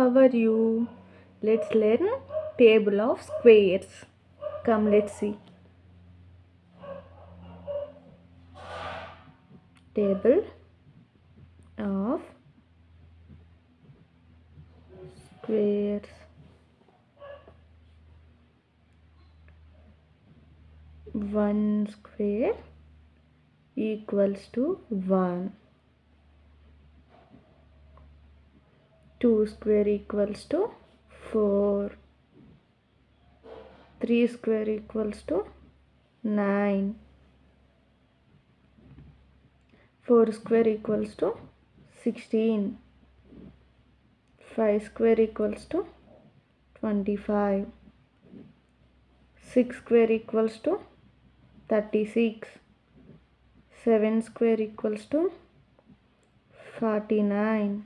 how are you? Let's learn table of squares. Come, let's see. Table of squares. One square equals to one. Two square equals to four. Three square equals to nine. Four square equals to sixteen. Five square equals to twenty-five. Six square equals to thirty-six. Seven square equals to forty-nine.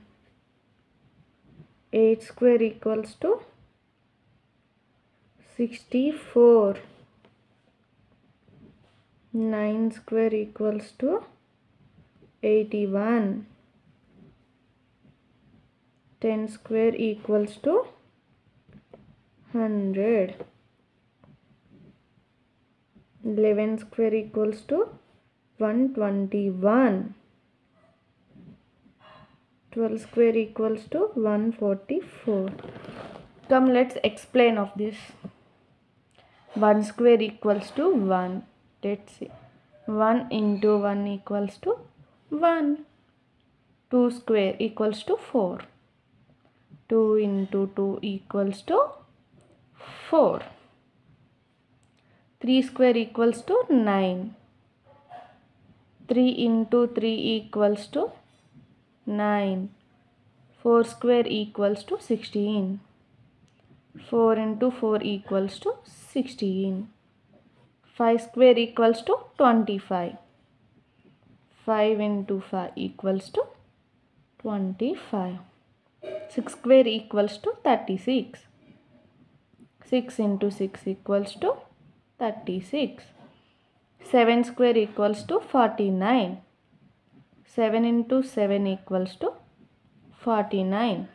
Eight square equals to sixty-four. Nine square equals to eighty-one. Ten square equals to hundred. Eleven square equals to one twenty-one. Twelve square equals to one forty-four. Come, let's explain of this. One square equals to one. Let's see. One into one equals to one. Two square equals to four. Two into two equals to four. Three square equals to nine. Three into three equals to nine. Four square equals to sixteen. Four into four equals to sixteen. Five square equals to twenty-five. Five into five equals to twenty-five. Six square equals to thirty-six. Six into six equals to thirty-six. Seven square equals to forty-nine. Seven into seven equals to forty-nine.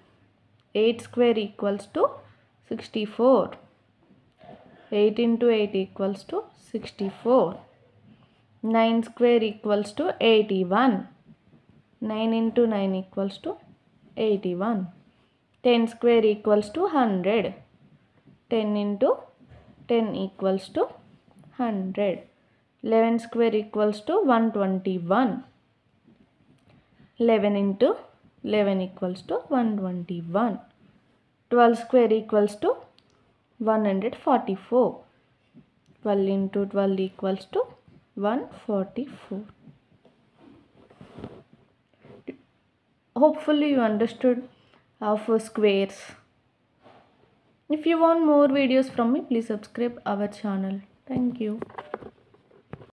Eight square equals to sixty-four. Eight into eight equals to sixty-four. Nine square equals to eighty-one. Nine into nine equals to eighty-one. Ten square equals to hundred. Ten into ten equals to hundred. Eleven square equals to one twenty-one. Eleven into eleven equals to one twenty-one. Twelve square equals to one hundred forty-four. Twelve into twelve equals to one forty-four. Hopefully you understood of squares. If you want more videos from me, please subscribe our channel. Thank you.